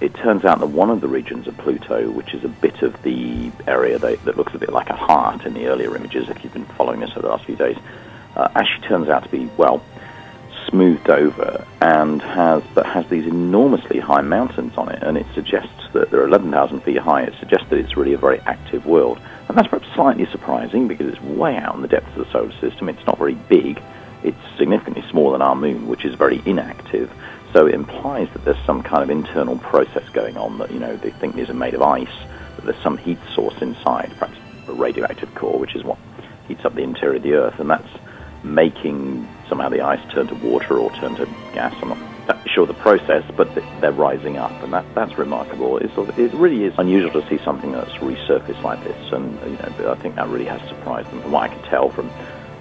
It turns out that one of the regions of Pluto, which is a bit of the area that, that looks a bit like a heart in the earlier images, if you've been following us over the last few days, uh, actually turns out to be, well, smoothed over and has but has these enormously high mountains on it, and it suggests that they're 11,000 feet high. It suggests that it's really a very active world, and that's perhaps slightly surprising because it's way out in the depths of the solar system. It's not very big. It's significantly smaller than our moon, which is very inactive. So it implies that there's some kind of internal process going on. That you know they think these are made of ice. That there's some heat source inside, perhaps a radioactive core, which is what heats up the interior of the Earth, and that's making somehow the ice turn to water or turn to gas. I'm not sure the process, but they're rising up, and that, that's remarkable. It's, it really is unusual to see something that's resurfaced like this, and you know, I think that really has surprised them. From what I can tell from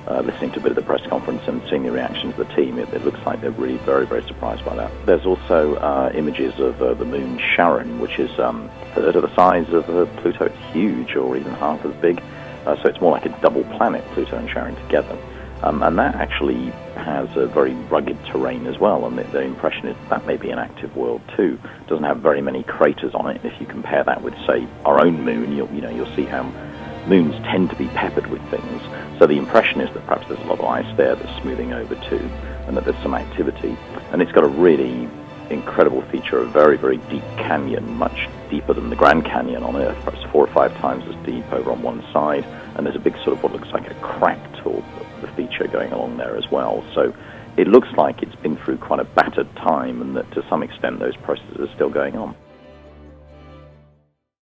uh, listening to a bit of the press conference and seeing the reactions of the team, it, it looks like they're really very, very surprised by that. There's also uh, images of uh, the moon Charon, which is um, a third of the size of uh, Pluto. It's huge, or even half as big. Uh, so it's more like a double planet, Pluto and Charon together. Um, and that actually has a very rugged terrain as well, and the, the, impression is that may be an active world too. It doesn't have very many craters on it. If you compare that with, say, our own moon, you'll, you know, you'll see how moons tend to be peppered with things. So the impression is that perhaps there's a lot of ice there that's smoothing over too, and that there's some activity. And it's got a really incredible feature, a very, very deep canyon, much deeper than the Grand Canyon on Earth, perhaps four or five times as deep over on one side. And there's a big sort of what looks like a cracked or the feature going along there as well. So it looks like it's been through quite a battered time and that to some extent those processes are still going on.